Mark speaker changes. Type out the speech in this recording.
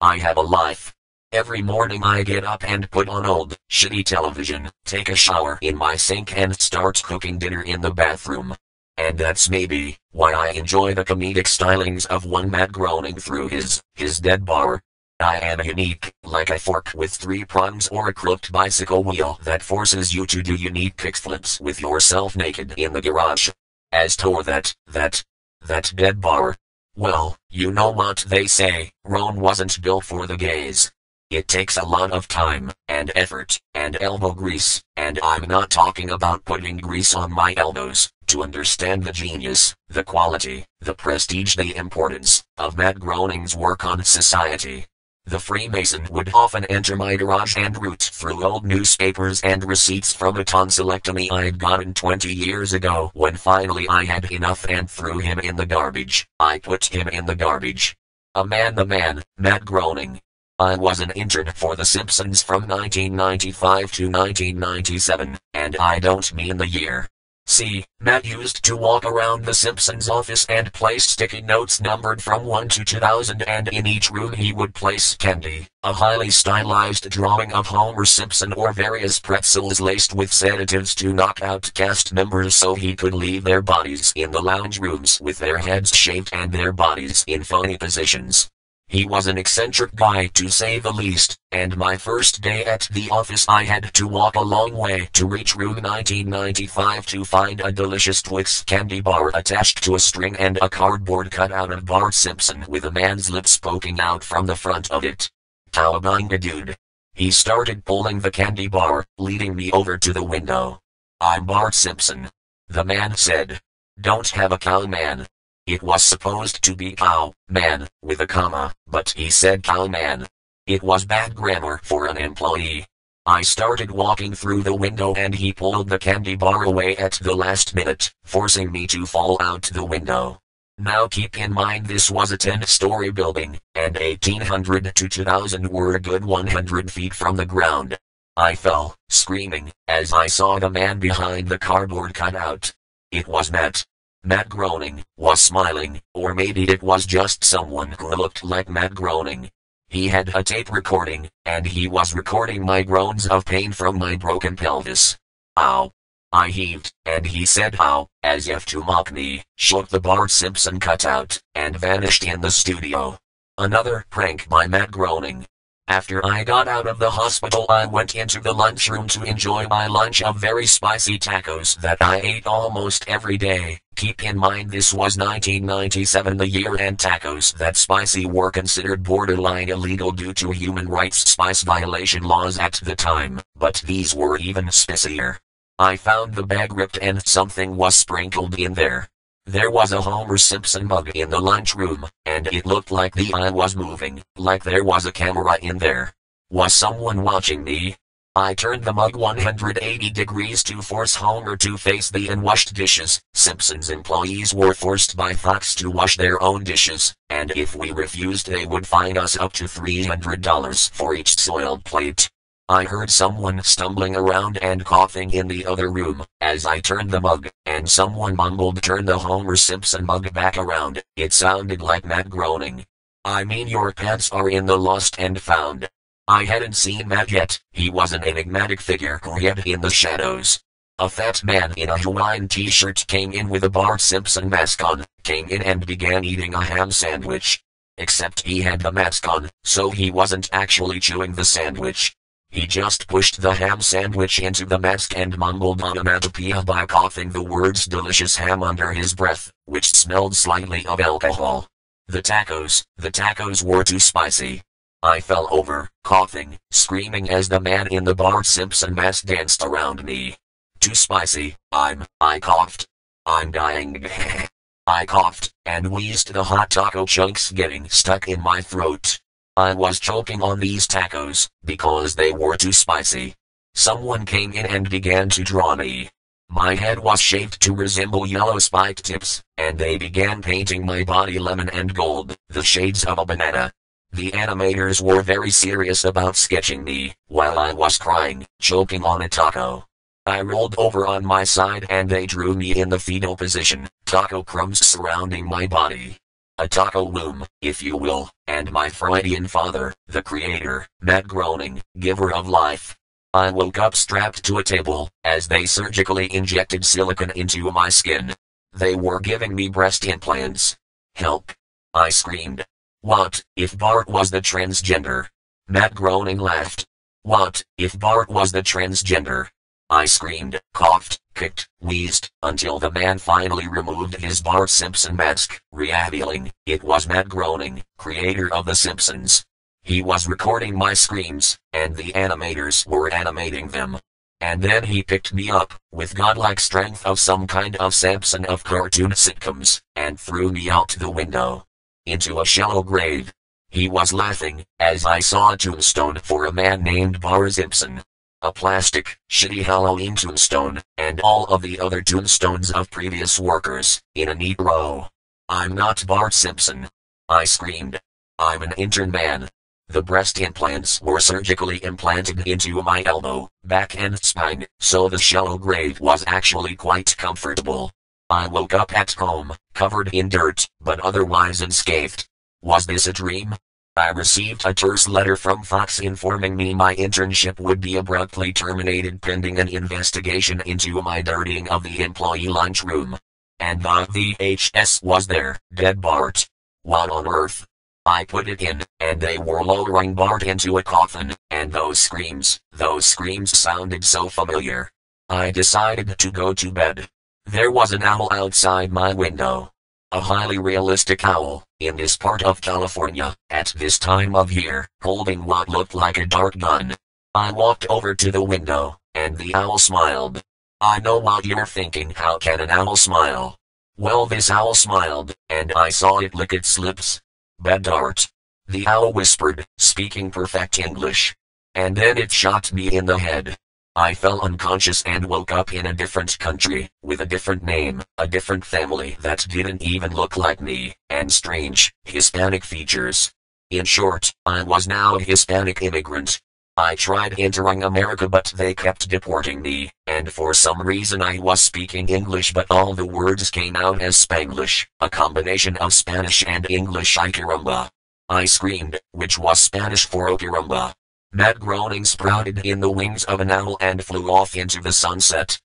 Speaker 1: I have a life. Every morning I get up and put on old, shitty television, take a shower in my sink and start cooking dinner in the bathroom. And that's maybe why I enjoy the comedic stylings of one Matt Groening through his, his dead bar. I am unique, like a fork with three prongs or a crooked bicycle wheel that forces you to do unique kickflips with yourself naked in the garage. As to that, that, that dead bar. Well, you know what they say, Rome wasn't built for the gays. It takes a lot of time, and effort, and elbow grease, and I'm not talking about putting grease on my elbows, to understand the genius, the quality, the prestige the importance, of Matt Groening's work on society. The Freemason would often enter my garage and root through old newspapers and receipts from a tonsillectomy I'd gotten 20 years ago when finally I had enough and threw him in the garbage. I put him in the garbage. A man the man, Matt Groening. I was an intern for The Simpsons from 1995 to 1997, and I don't mean the year. See, Matt used to walk around the Simpsons office and place sticky notes numbered from 1 to 2000 and in each room he would place candy, a highly stylized drawing of Homer Simpson or various pretzels laced with sedatives to knock out cast members so he could leave their bodies in the lounge rooms with their heads shaved and their bodies in funny positions. He was an eccentric guy to say the least, and my first day at the office I had to walk a long way to reach room 1995 to find a delicious Twix candy bar attached to a string and a cardboard cutout of Bart Simpson with a man's lips poking out from the front of it. Cowabunga dude. He started pulling the candy bar, leading me over to the window. I'm Bart Simpson. The man said. Don't have a cow man, it was supposed to be cow, man, with a comma, but he said cow man. It was bad grammar for an employee. I started walking through the window and he pulled the candy bar away at the last minute, forcing me to fall out the window. Now keep in mind this was a 10-story building, and 1800 to 2000 were a good 100 feet from the ground. I fell, screaming, as I saw the man behind the cardboard cutout. It was Matt. Matt Groening, was smiling, or maybe it was just someone who looked like Matt Groening. He had a tape recording, and he was recording my groans of pain from my broken pelvis. Ow. I heaved, and he said ow, as if to mock me, shook the Bart Simpson cutout, and vanished in the studio. Another prank by Matt Groening. After I got out of the hospital I went into the lunchroom to enjoy my lunch of very spicy tacos that I ate almost every day. Keep in mind this was 1997 the year and tacos that spicy were considered borderline illegal due to human rights spice violation laws at the time, but these were even spicier. I found the bag ripped and something was sprinkled in there. There was a Homer Simpson mug in the lunchroom, and it looked like the eye was moving, like there was a camera in there. Was someone watching me? I turned the mug 180 degrees to force Homer to face the unwashed dishes. Simpsons employees were forced by Fox to wash their own dishes, and if we refused they would fine us up to $300 for each soiled plate. I heard someone stumbling around and coughing in the other room, as I turned the mug, and someone mumbled turn the Homer Simpson mug back around, it sounded like Matt groaning. I mean your pants are in the lost and found. I hadn't seen Matt yet, he was an enigmatic figure hid in the shadows. A fat man in a Hawaiian t-shirt came in with a Bart Simpson mask on, came in and began eating a ham sandwich. Except he had the mask on, so he wasn't actually chewing the sandwich. He just pushed the ham sandwich into the mask and mumbled onomatopoeia by coughing the words delicious ham under his breath, which smelled slightly of alcohol. The tacos, the tacos were too spicy. I fell over, coughing, screaming as the man in the Bart Simpson mask danced around me. Too spicy, I'm, I coughed. I'm dying. I coughed, and wheezed the hot taco chunks getting stuck in my throat. I was choking on these tacos, because they were too spicy. Someone came in and began to draw me. My head was shaped to resemble yellow spiked tips, and they began painting my body lemon and gold, the shades of a banana. The animators were very serious about sketching me, while I was crying, choking on a taco. I rolled over on my side and they drew me in the fetal position, taco crumbs surrounding my body. a taco womb, if you will, and my Freudian father, the creator, Matt Groening, giver of life. I woke up strapped to a table, as they surgically injected silicone into my skin. They were giving me breast implants. Help. I screamed. What, if Bart was the transgender? Matt Groening laughed. What, if Bart was the transgender? I screamed, coughed, kicked, wheezed, until the man finally removed his Bart Simpson mask, revealing it was Matt Groening, creator of The Simpsons. He was recording my screams, and the animators were animating them. And then he picked me up, with godlike strength of some kind of Samson of cartoon sitcoms, and threw me out the window. Into a shallow grave. He was laughing, as I saw a tombstone for a man named Bart Simpson. A plastic, shitty Halloween tombstone, and all of the other tombstones of previous workers, in a neat row. I'm not Bart Simpson. I screamed. I'm an intern man. The breast implants were surgically implanted into my elbow, back and spine, so the shallow grave was actually quite comfortable. I woke up at home, covered in dirt, but otherwise unscathed. Was this a dream? I received a terse letter from Fox informing me my internship would be abruptly terminated pending an investigation into my dirtying of the employee lunchroom. And the VHS was there, dead Bart. What on earth? I put it in, and they were lowering Bart into a coffin, and those screams, those screams sounded so familiar. I decided to go to bed. There was an owl outside my window. A highly realistic owl, in this part of California, at this time of year, holding what looked like a dark gun. I walked over to the window, and the owl smiled. I know what you're thinking how can an owl smile? Well this owl smiled, and I saw it lick its lips. Bad dart. The owl whispered, speaking perfect English. And then it shot me in the head. I fell unconscious and woke up in a different country, with a different name, a different family that didn't even look like me, and strange, Hispanic features. In short, I was now a Hispanic immigrant. I tried entering America but they kept deporting me, and for some reason I was speaking English but all the words came out as Spanglish, a combination of Spanish and English I. I screamed, which was Spanish for ocaramba. Matt Groening sprouted in the wings of an owl and flew off into the sunset.